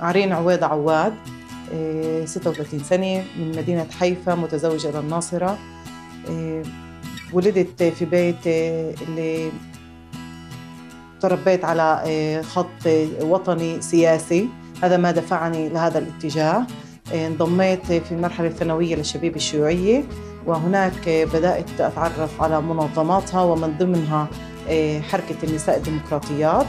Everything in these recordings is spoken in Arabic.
عرين عويضة عواد 36 سنة من مدينة حيفا متزوجة للناصرة ولدت في بيت اللي تربيت على خط وطني سياسي. هذا ما دفعني لهذا الاتجاه. انضميت في المرحلة الثانوية للشبيبة الشيوعية وهناك بدأت أتعرف على منظماتها ومن ضمنها حركة النساء الديمقراطيات.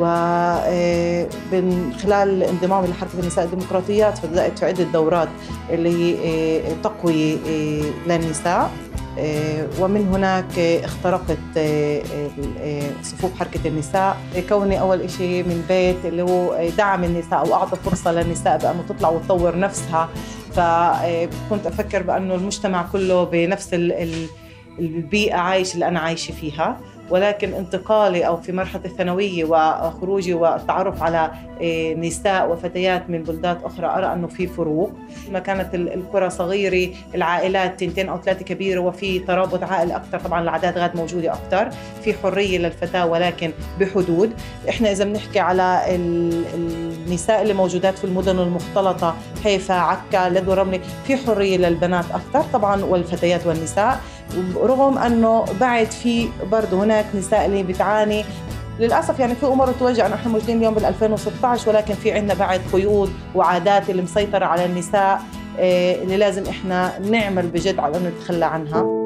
ومن خلال انضمامي لحركة النساء الديمقراطيات بدأت عدة دورات اللي تقوية للنساء. ومن هناك اخترقت صفوف حركة النساء. كوني أول شيء من بيت اللي هو دعم النساء وأعطى فرصة للنساء بأنه تطلع وتطور نفسها. فكنت أفكر بأنه المجتمع كله بنفس البيئة عايش اللي أنا عايشة فيها. ولكن انتقالي أو في مرحلة الثانوية وخروجي والتعرف على إيه، نساء وفتيات من بلدات أخرى أرى أنه في فروق. ما كانت القرى صغيرة العائلات تنتين أو ثلاثة كبيرة وفي ترابط عائلي أكثر طبعا الأعداد غاد موجودة أكثر في حرية للفتاة ولكن بحدود. إحنا إذا بنحكي على النساء اللي موجودات في المدن المختلطة حيفا عكا لدو رملي في حرية للبنات أكثر طبعا والفتيات والنساء. رغم أنه بعد في برضه هناك نساء اللي بتعاني. للأسف يعني في أمور توجع نحن موجودين اليوم بال 2016 ولكن في عندنا بعد قيود وعادات اللي مسيطرة على النساء آه، اللي لازم إحنا نعمل بجد على إنه نتخلى عنها.